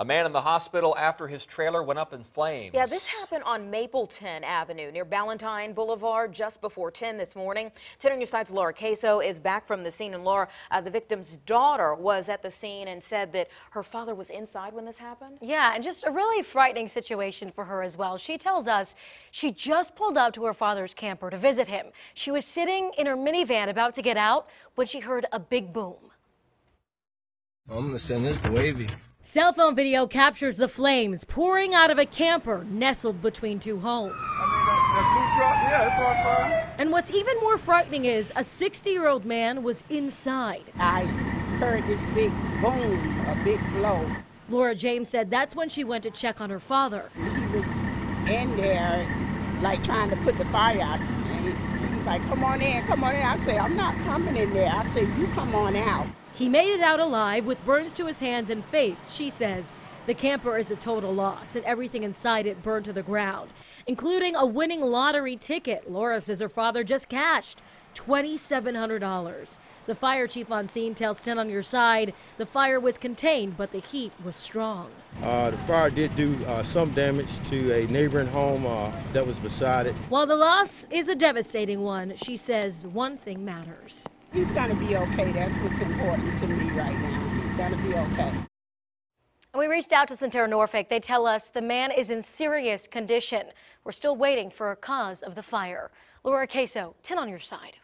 A man in the hospital after his trailer went up in flames. Yeah, this happened on Mapleton Avenue near Ballentine Boulevard just before 10 this morning. 10 on your side's Laura Caso is back from the scene. And Laura, uh, the victim's daughter was at the scene and said that her father was inside when this happened. Yeah, and just a really frightening situation for her as well. She tells us she just pulled up to her father's camper to visit him. She was sitting in her minivan about to get out when she heard a big boom. I'm gonna send this to Wavy. Cell phone video captures the flames pouring out of a camper nestled between two homes. And what's even more frightening is a 60 year old man was inside. I heard this big boom, a big blow. Laura James said that's when she went to check on her father. He was in there, like trying to put the fire out. Like, Come on in, come on in. I say, I'm not coming in there. I say, You come on out. He made it out alive with burns to his hands and face, she says. The camper is a total loss, and everything inside it burned to the ground, including a winning lottery ticket. Laura says her father just cashed $2,700. The fire chief on scene tells 10 on your side the fire was contained, but the heat was strong. Uh, the fire did do uh, some damage to a neighboring home uh, that was beside it. While the loss is a devastating one, she says one thing matters. He's going to be okay. That's what's important to me right now. He's going to be okay. We reached out to Sentara Norfolk. They tell us the man is in serious condition. We're still waiting for a cause of the fire. Laura Caso, 10 on your side.